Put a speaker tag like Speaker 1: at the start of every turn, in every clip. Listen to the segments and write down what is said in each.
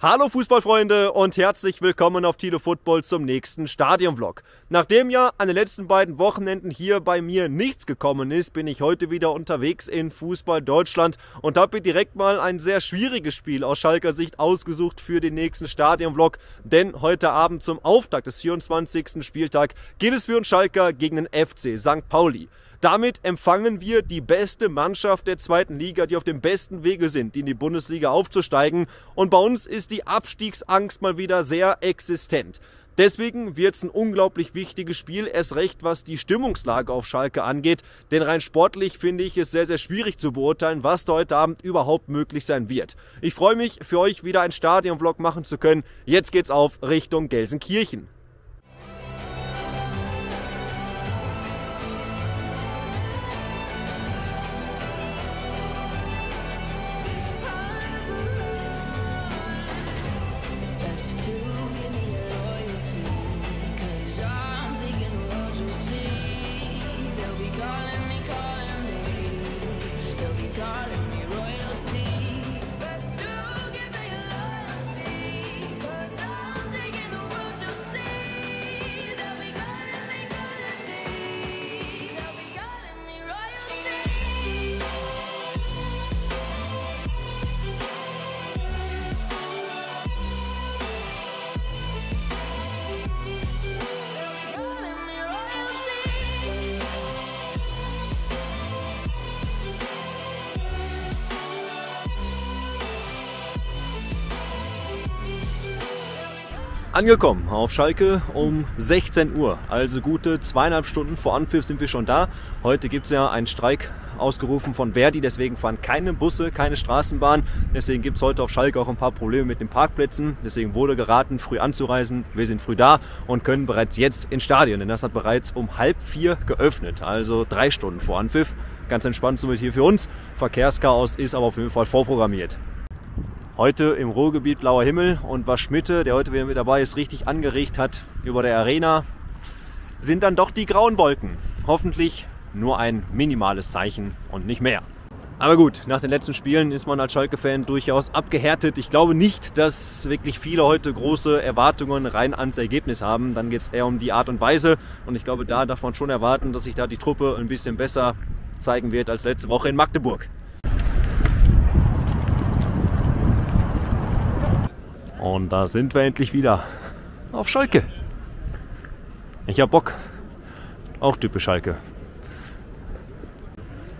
Speaker 1: Hallo Fußballfreunde und herzlich willkommen auf Tilo Football zum nächsten Stadionvlog. Nachdem ja an den letzten beiden Wochenenden hier bei mir nichts gekommen ist, bin ich heute wieder unterwegs in Fußball Deutschland und habe mir direkt mal ein sehr schwieriges Spiel aus Schalker Sicht ausgesucht für den nächsten Stadionvlog. Denn heute Abend zum Auftakt des 24. Spieltag geht es für uns Schalker gegen den FC St. Pauli. Damit empfangen wir die beste Mannschaft der zweiten Liga, die auf dem besten Wege sind, in die Bundesliga aufzusteigen. Und bei uns ist die Abstiegsangst mal wieder sehr existent. Deswegen wird es ein unglaublich wichtiges Spiel, erst recht was die Stimmungslage auf Schalke angeht. Denn rein sportlich finde ich es sehr, sehr schwierig zu beurteilen, was da heute Abend überhaupt möglich sein wird. Ich freue mich, für euch wieder einen Stadionvlog machen zu können. Jetzt geht's auf Richtung Gelsenkirchen. Angekommen auf Schalke um 16 Uhr, also gute zweieinhalb Stunden vor Anpfiff sind wir schon da. Heute gibt es ja einen Streik ausgerufen von Verdi, deswegen fahren keine Busse, keine Straßenbahn. Deswegen gibt es heute auf Schalke auch ein paar Probleme mit den Parkplätzen. Deswegen wurde geraten, früh anzureisen. Wir sind früh da und können bereits jetzt ins Stadion, denn das hat bereits um halb vier geöffnet, also drei Stunden vor Anpfiff. Ganz entspannt somit hier für uns. Verkehrschaos ist aber auf jeden Fall vorprogrammiert. Heute im Ruhrgebiet blauer Himmel und was Schmitte, der heute wieder mit dabei ist, richtig angeregt hat über der Arena, sind dann doch die grauen Wolken. Hoffentlich nur ein minimales Zeichen und nicht mehr. Aber gut, nach den letzten Spielen ist man als Schalke-Fan durchaus abgehärtet. Ich glaube nicht, dass wirklich viele heute große Erwartungen rein ans Ergebnis haben. Dann geht es eher um die Art und Weise. Und ich glaube, da darf man schon erwarten, dass sich da die Truppe ein bisschen besser zeigen wird als letzte Woche in Magdeburg. Und da sind wir endlich wieder auf Schalke. Ich hab Bock. Auch typisch Schalke.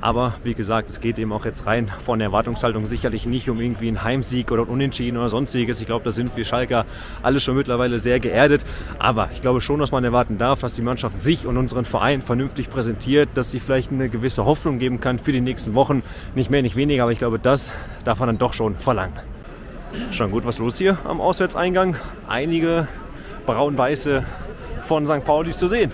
Speaker 1: Aber wie gesagt, es geht eben auch jetzt rein von der Erwartungshaltung sicherlich nicht um irgendwie einen Heimsieg oder Unentschieden oder sonstiges. Ich glaube, da sind wir Schalker alle schon mittlerweile sehr geerdet. Aber ich glaube schon, dass man erwarten darf, dass die Mannschaft sich und unseren Verein vernünftig präsentiert, dass sie vielleicht eine gewisse Hoffnung geben kann für die nächsten Wochen. Nicht mehr, nicht weniger, aber ich glaube, das darf man dann doch schon verlangen. Schon gut was los hier am Auswärtseingang. Einige braun-weiße von St. Pauli zu sehen.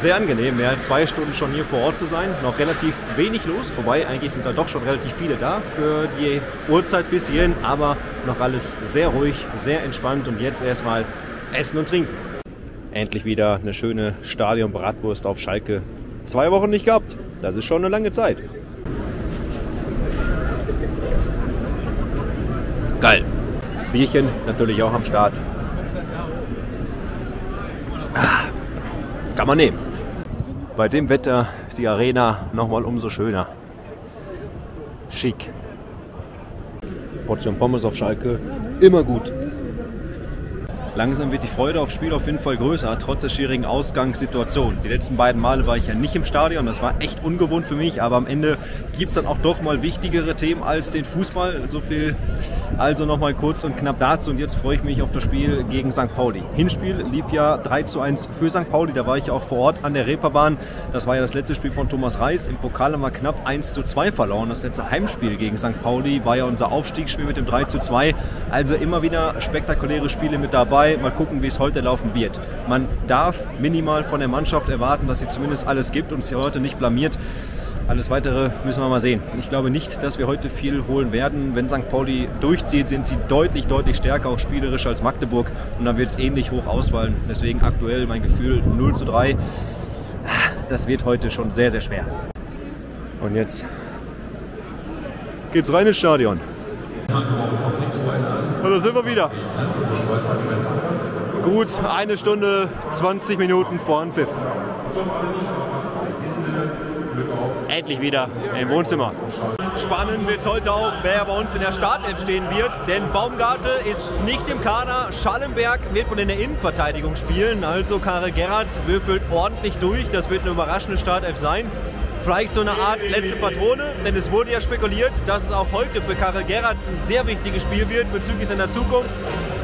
Speaker 1: Sehr angenehm, mehr als zwei Stunden schon hier vor Ort zu sein. Noch relativ wenig los, wobei eigentlich sind da doch schon relativ viele da für die Uhrzeit bis hierhin, aber noch alles sehr ruhig, sehr entspannt und jetzt erstmal essen und trinken. Endlich wieder eine schöne Stadion-Bratwurst auf Schalke. Zwei Wochen nicht gehabt, das ist schon eine lange Zeit. Geil. Bierchen natürlich auch am Start. Ah, kann man nehmen bei dem Wetter die Arena nochmal umso schöner. Schick. Portion Pommes auf Schalke, immer gut. Langsam wird die Freude aufs Spiel auf jeden Fall größer, trotz der schwierigen Ausgangssituation. Die letzten beiden Male war ich ja nicht im Stadion, das war echt ungewohnt für mich, aber am Ende gibt es dann auch doch mal wichtigere Themen als den Fußball. So viel also nochmal kurz und knapp dazu und jetzt freue ich mich auf das Spiel gegen St. Pauli. Hinspiel lief ja 3 zu 1 für St. Pauli, da war ich auch vor Ort an der Reeperbahn. Das war ja das letzte Spiel von Thomas Reis. Im Pokal haben wir knapp 1 zu 2 verloren. Das letzte Heimspiel gegen St. Pauli war ja unser Aufstiegsspiel mit dem 3 zu 2. Also immer wieder spektakuläre Spiele mit dabei. Mal gucken, wie es heute laufen wird. Man darf minimal von der Mannschaft erwarten, dass sie zumindest alles gibt und sie heute nicht blamiert. Alles Weitere müssen wir mal sehen. Ich glaube nicht, dass wir heute viel holen werden. Wenn St. Pauli durchzieht, sind sie deutlich, deutlich stärker, auch spielerisch als Magdeburg. Und dann wird es ähnlich hoch ausfallen. Deswegen aktuell mein Gefühl 0 zu 3. Das wird heute schon sehr, sehr schwer. Und jetzt geht's rein ins Stadion. Und da sind wir wieder. Gut eine Stunde, 20 Minuten vor Anpfiff. Endlich wieder im Wohnzimmer. Spannend wird es heute auch, wer bei uns in der Startelf stehen wird. Denn Baumgartel ist nicht im Kader. Schallenberg wird von in der Innenverteidigung spielen. Also Karel Gerrard würfelt ordentlich durch. Das wird eine überraschende Startelf sein. Vielleicht so eine Art letzte Patrone, denn es wurde ja spekuliert, dass es auch heute für Karel Gerrard ein sehr wichtiges Spiel wird bezüglich seiner Zukunft.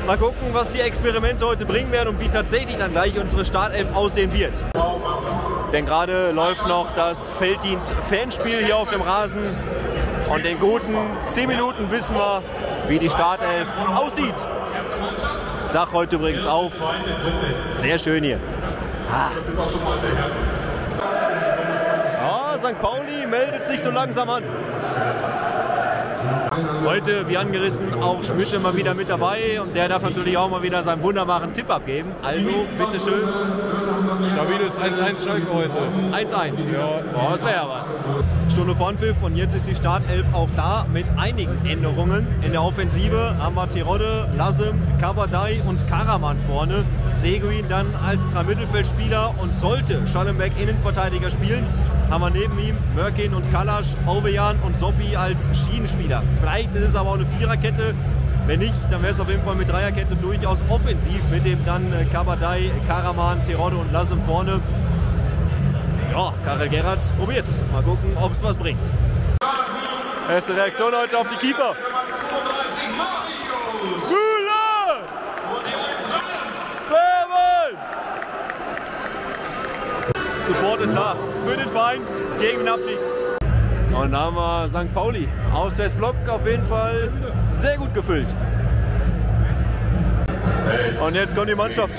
Speaker 1: Mal gucken, was die Experimente heute bringen werden und wie tatsächlich dann gleich unsere Startelf aussehen wird. Denn gerade läuft noch das Felddienst-Fanspiel hier auf dem Rasen. Und in guten 10 Minuten wissen wir, wie die Startelf aussieht. Dach heute übrigens auf. Sehr schön hier. Ah. St. Pauli meldet sich so langsam an. Heute, wie angerissen, auch Schmidt immer wieder mit dabei und der darf natürlich auch mal wieder seinen wunderbaren Tipp abgeben. Also, bitteschön.
Speaker 2: Stabiles 1-1 Schalke heute.
Speaker 1: 1-1. Ja. Oh, das wäre ja was. Stunde vor Anpfiff und jetzt ist die Startelf auch da mit einigen Änderungen. In der Offensive haben wir Tirode, Lasem, Kabadai und Karaman vorne. Seguin dann als Mittelfeldspieler und sollte Schallenberg Innenverteidiger spielen, haben wir neben ihm Mörkin und Kalasch, Ovejan und Soppi als Schienenspieler. Vielleicht ist es aber auch eine Viererkette. Wenn nicht, dann wäre es auf jeden Fall mit Dreierkette durchaus offensiv mit dem dann äh, Kabadai, Karaman, Terodde und Lassem vorne. Ja, Karel Gerrards probiert Mal gucken, ob es was bringt. Erste Reaktion heute auf die Keeper. Support ist da für den Verein gegen den Abschied. Und dann haben wir St. Pauli. Auswärtsblock auf jeden Fall sehr gut gefüllt. Und jetzt kommt die Mannschaft.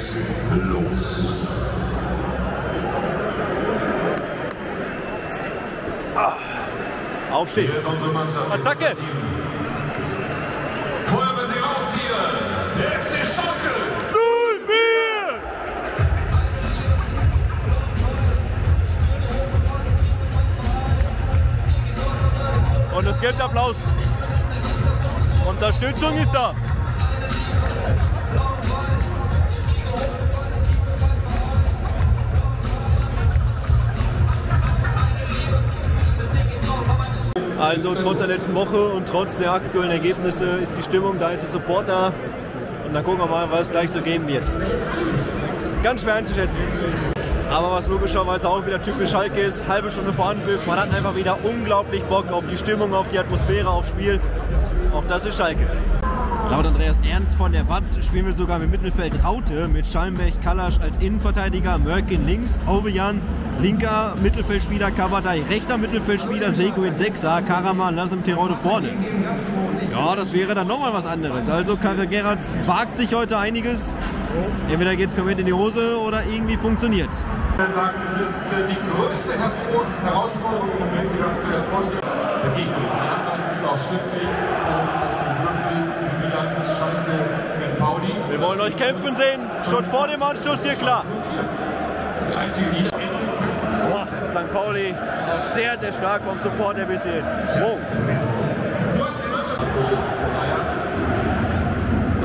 Speaker 1: Ah. Aufstehen. Attacke! 0-4! Und es gibt Applaus. Unterstützung ist da. Also trotz der letzten Woche und trotz der aktuellen Ergebnisse ist die Stimmung, da ist der Support da. Und dann gucken wir mal, was es gleich so geben wird. Ganz schwer einzuschätzen. Aber was logischerweise auch wieder typisch Schalke ist, halbe Stunde vor Anpfiff, man hat einfach wieder unglaublich Bock auf die Stimmung, auf die Atmosphäre, aufs Spiel. Auch das ist Schalke. Laut Andreas Ernst von der Watz spielen wir sogar mit Mittelfeld Raute mit Schallenberg Kalasch als Innenverteidiger, Mörkin links, Ovejan linker Mittelfeldspieler, Kabadai rechter Mittelfeldspieler, Seguin Sechser, Karaman, Lassem Terode vorne. Ja, das wäre dann nochmal was anderes. Also Karre Gerrard wagt sich heute einiges. Entweder geht es komplett in die Hose oder irgendwie funktioniert es.
Speaker 3: Er sagt, es ist äh, die größte Herausforderung im Moment, die wir aktuell vorstellen. Dagegen, wir haben natürlich auch schriftlich auf dem Würfel die Bilanz Schalke gegen Pauli.
Speaker 1: Wir wollen euch kämpfen sehen, schon vor dem Anschluss hier klar. Boah, St. Pauli auch sehr, sehr stark vom Support her bis hierhin. Wow.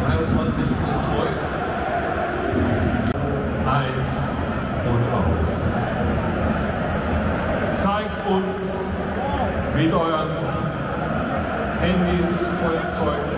Speaker 3: 23 treu. Eins und aus. Zeigt uns mit euren Handys, Feuerzeugen,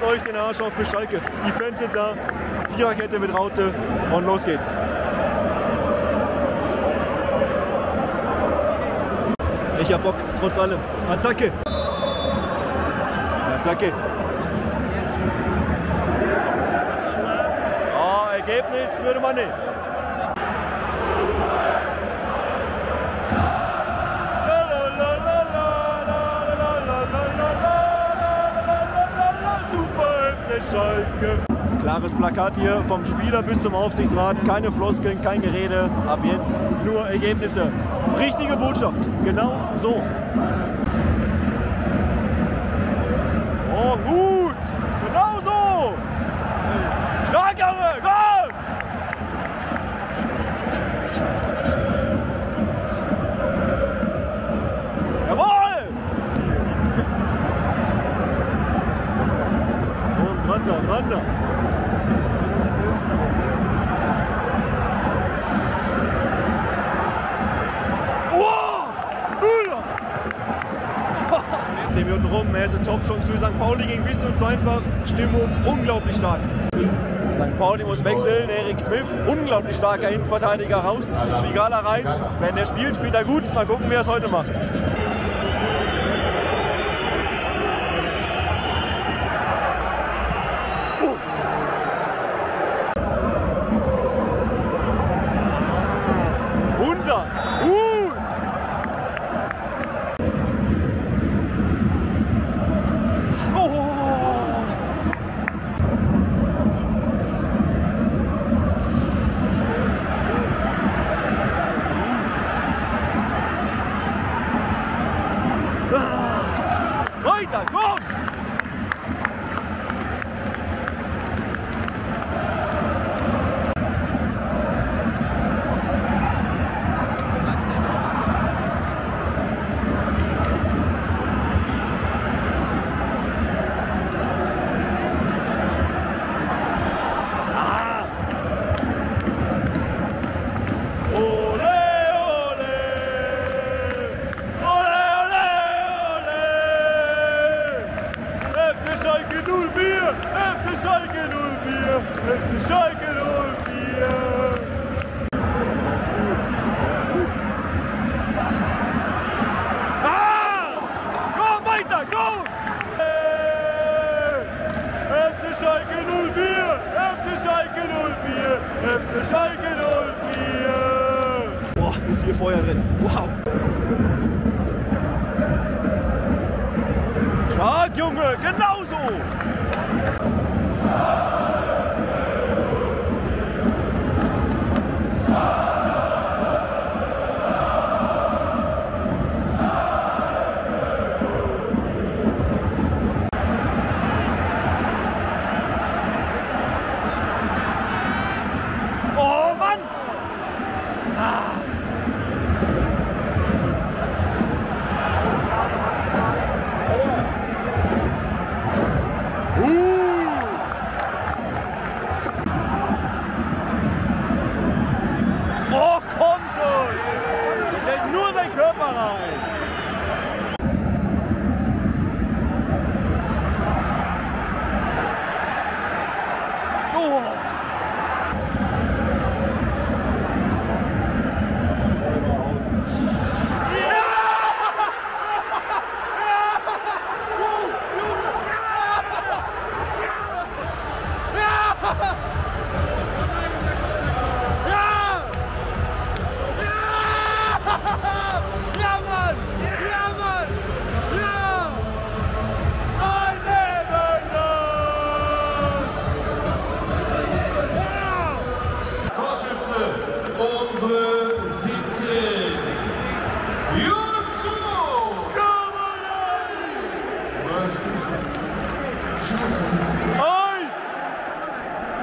Speaker 1: Reißt euch den Arsch auf für Schalke. Die Fans sind da. Viererkette mit Raute und los geht's. Ich hab Bock, trotz allem. Attacke! Attacke! Oh, Ergebnis würde man nicht.
Speaker 4: Schalke.
Speaker 1: Klares Plakat hier vom Spieler bis zum Aufsichtsrat. Keine Floskeln, kein Gerede. Ab jetzt nur Ergebnisse. Richtige Botschaft. Genau so. Oh, gut. Genau so. Stark, Junge. Gut. Jawohl. Da. Oh! 10 Minuten rum, erste Top-Chance für St. Pauli ging bis und einfach. Stimmung unglaublich stark. St. Pauli muss wechseln, Erik Smith, unglaublich starker Innenverteidiger raus, Svigala rein. Wenn der spielt, spielt er gut. Mal gucken, wie er es heute macht. Unser! Gut! Oh! Ah! Weiter, komm! Ole, ole! Ole, ole, ole! FC Schalke 04! FC Schalke 04! FC Schalke 04! Ah! Komm weiter, komm! FC Schalke 04! FC Schalke 04! FC Schalke 04! Boah, ist hier Feuer drin. Wow! Stark, Junge, genauso!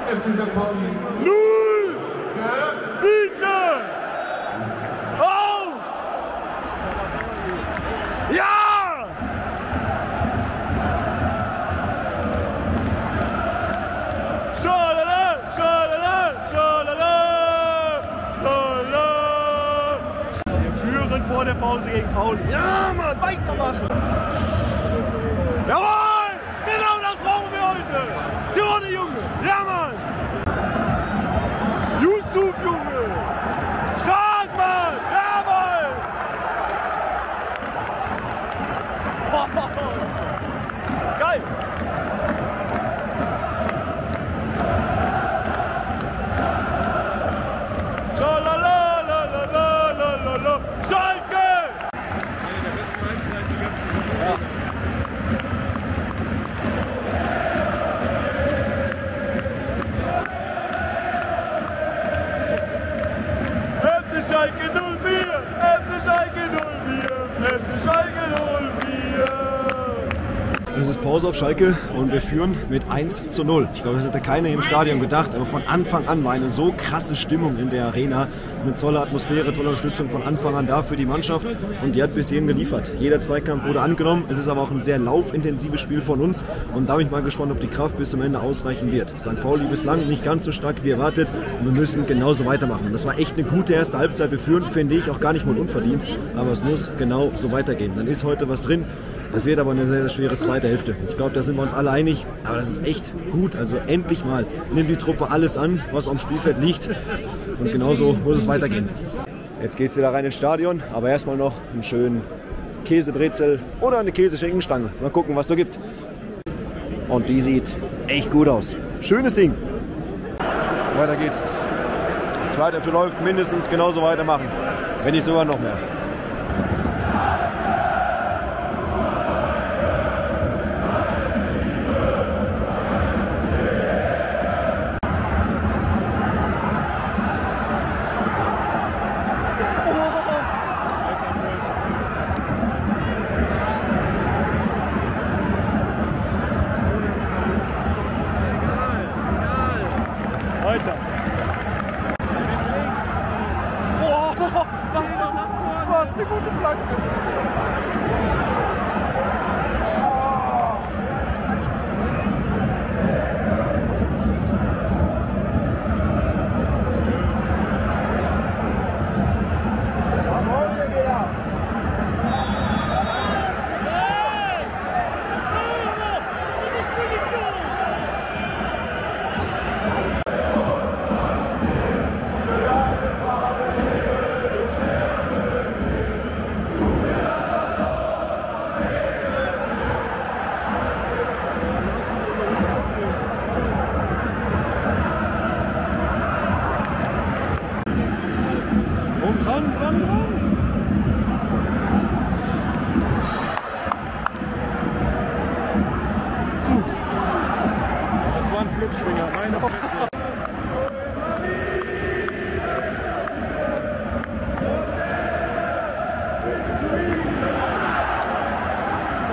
Speaker 3: FC St. Pauli.
Speaker 4: Null! Bitte! Auf! Ja! Schalala, schalala, schalala. Wir führen vor der Pause gegen Pauli. Ja, Mann, weitermachen! Schalke
Speaker 1: und wir führen mit 1 zu 0. Ich glaube, das hätte keiner im Stadion gedacht, aber von Anfang an war eine so krasse Stimmung in der Arena. Eine tolle Atmosphäre, tolle Unterstützung von Anfang an da für die Mannschaft und die hat bis hierhin geliefert. Jeder Zweikampf wurde angenommen. Es ist aber auch ein sehr laufintensives Spiel von uns und da bin ich mal gespannt, ob die Kraft bis zum Ende ausreichen wird. St. Pauli bislang nicht ganz so stark wie erwartet und wir müssen genauso weitermachen. Das war echt eine gute erste Halbzeit. Wir führen, finde ich, auch gar nicht mal unverdient, aber es muss genau so weitergehen. Dann ist heute was drin. Das wird aber eine sehr, sehr schwere zweite Hälfte. Ich glaube, da sind wir uns alle einig. Aber das ist echt gut. Also endlich mal nimmt die Truppe alles an, was dem Spielfeld liegt. Und genauso muss es weitergehen. Jetzt geht es wieder rein ins Stadion. Aber erstmal noch einen schönen Käsebrezel oder eine Käseschinkenstange. Mal gucken, was so gibt. Und die sieht echt gut aus. Schönes Ding. Weiter geht's. Zweite für läuft mindestens genauso weitermachen. Wenn nicht sogar noch mehr.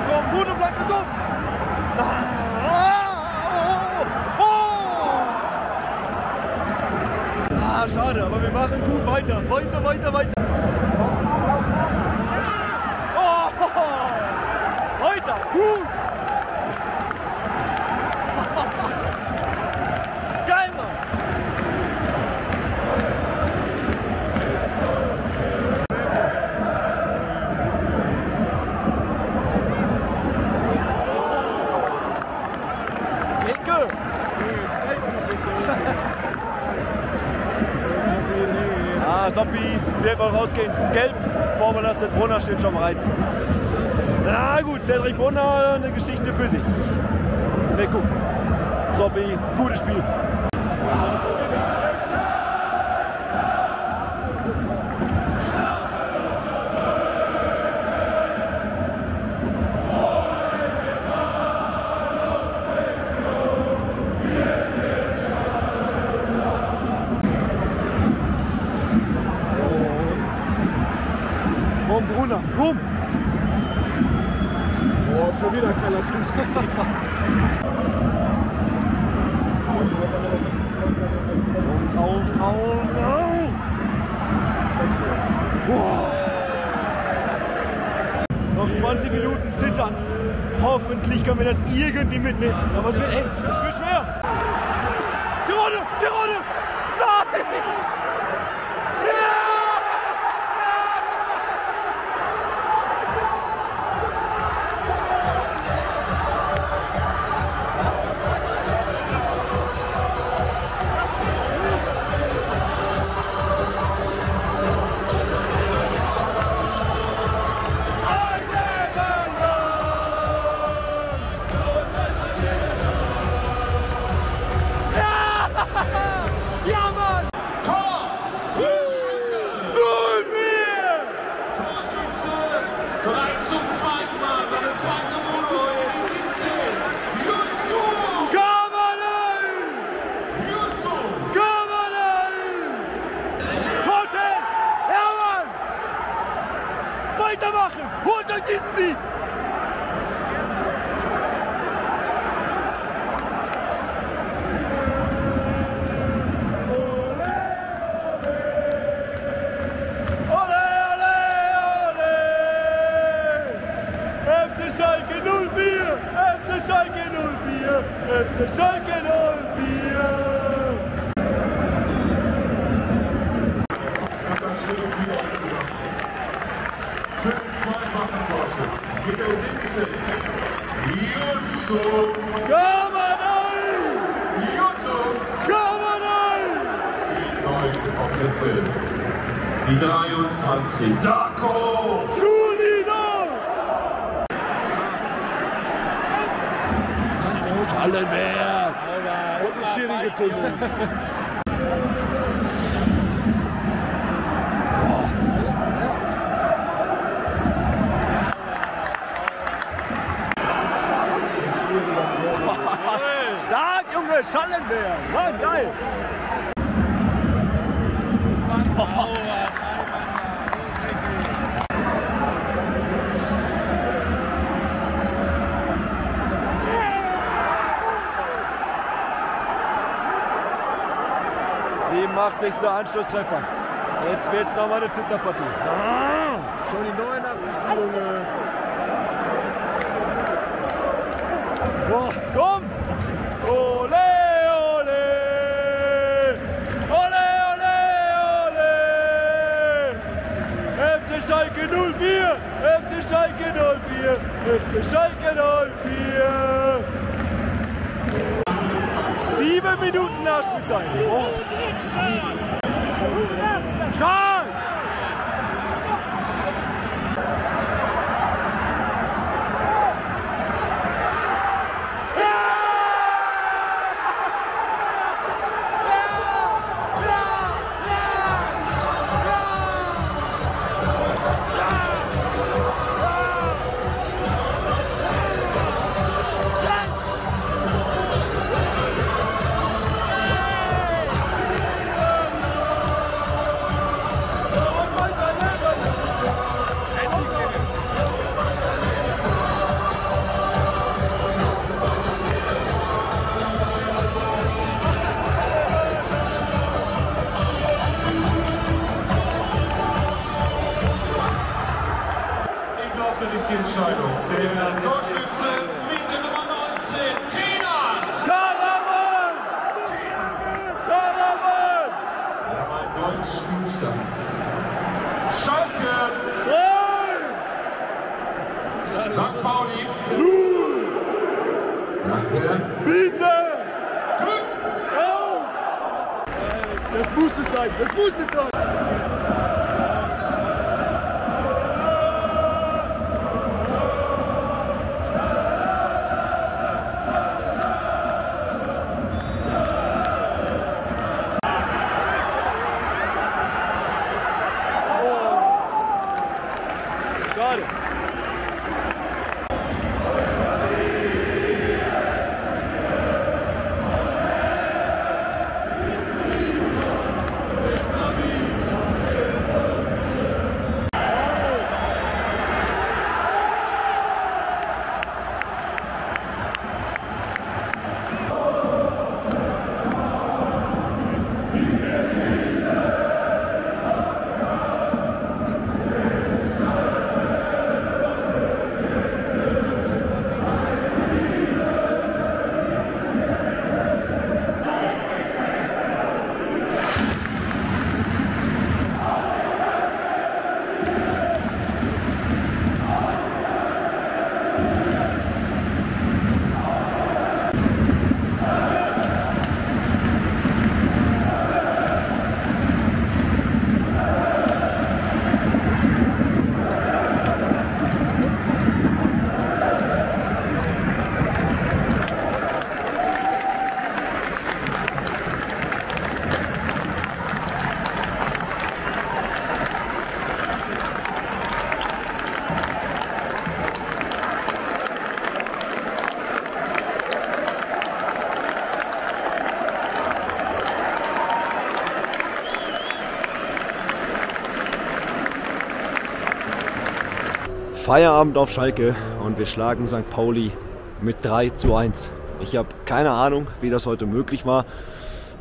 Speaker 4: Komm, gute Flanke, komm! Ah, oh, oh. Ah, schade, aber wir machen gut weiter. Weiter, weiter, weiter. Oh, weiter! Wohl rausgehen. Gelb, vorbelastet, Brunner steht schon bereit. Na gut, Cedric Brunner, eine Geschichte für sich. Wir gucken. Soppi, gutes Spiel.
Speaker 1: FC Schalke 04!
Speaker 4: Und dann steht wieder zusammen. Für den zweifachen Torschützen mit der 17. Jutsu!
Speaker 1: Kamerun!
Speaker 4: Jutsu!
Speaker 1: Kamerun!
Speaker 4: Die 9 auf dem Feld. Die 23. Darko!
Speaker 1: Schallenberg! Und ein schwierige Tunnel. Stark, Junge, Schallenberg! War geil! Siebenundachtzigster Anschlusstreffer. Jetzt wird's nochmal eine Zitterpartie. Schon die 89. Junge. Boah, komm! Ole, ole! Ole, ole, ole! FC Schalke 04! FC Schalke 04! FC Schalke 04! Sieben Minuten Nachspielzeit. Oh. Stark!
Speaker 4: Neuen Spielstand. Schalke,
Speaker 1: Drei!
Speaker 4: St. Pauli. Danke.
Speaker 1: Bitte!
Speaker 4: Glück!
Speaker 1: Auf! Das muss es sein! Das muss es sein! Feierabend auf Schalke und wir schlagen St. Pauli mit 3 zu 1. Ich habe keine Ahnung, wie das heute möglich war,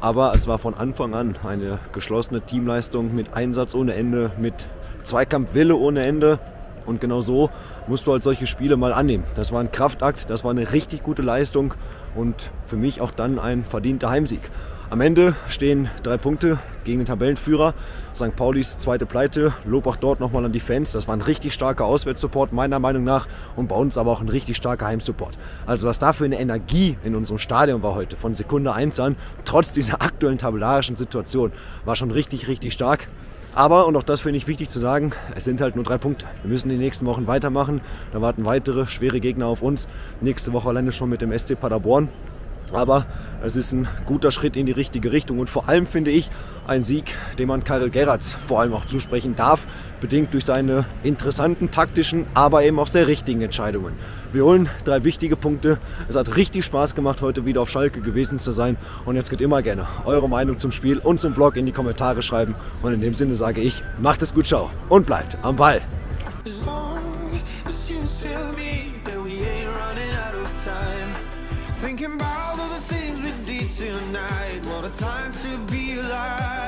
Speaker 1: aber es war von Anfang an eine geschlossene Teamleistung mit Einsatz ohne Ende, mit Zweikampfwille ohne Ende. Und genau so musst du halt solche Spiele mal annehmen. Das war ein Kraftakt, das war eine richtig gute Leistung und für mich auch dann ein verdienter Heimsieg. Am Ende stehen drei Punkte gegen den Tabellenführer. St. Paulis zweite Pleite. Lob auch dort nochmal an die Fans. Das war ein richtig starker Auswärtssupport, meiner Meinung nach. Und bei uns aber auch ein richtig starker Heimsupport. Also, was da für eine Energie in unserem Stadion war heute, von Sekunde 1 an, trotz dieser aktuellen tabellarischen Situation, war schon richtig, richtig stark. Aber, und auch das finde ich wichtig zu sagen, es sind halt nur drei Punkte. Wir müssen die nächsten Wochen weitermachen. Da warten weitere schwere Gegner auf uns. Nächste Woche alleine schon mit dem SC Paderborn. Aber es ist ein guter Schritt in die richtige Richtung und vor allem finde ich ein Sieg, den man Karel Gerrards vor allem auch zusprechen darf, bedingt durch seine interessanten taktischen, aber eben auch sehr richtigen Entscheidungen. Wir holen drei wichtige Punkte. Es hat richtig Spaß gemacht, heute wieder auf Schalke gewesen zu sein. Und jetzt ihr immer gerne eure Meinung zum Spiel und zum Vlog in die Kommentare schreiben. Und in dem Sinne sage ich, macht es gut, ciao und bleibt am Ball.
Speaker 5: Thinking about tonight. What a time to be alive.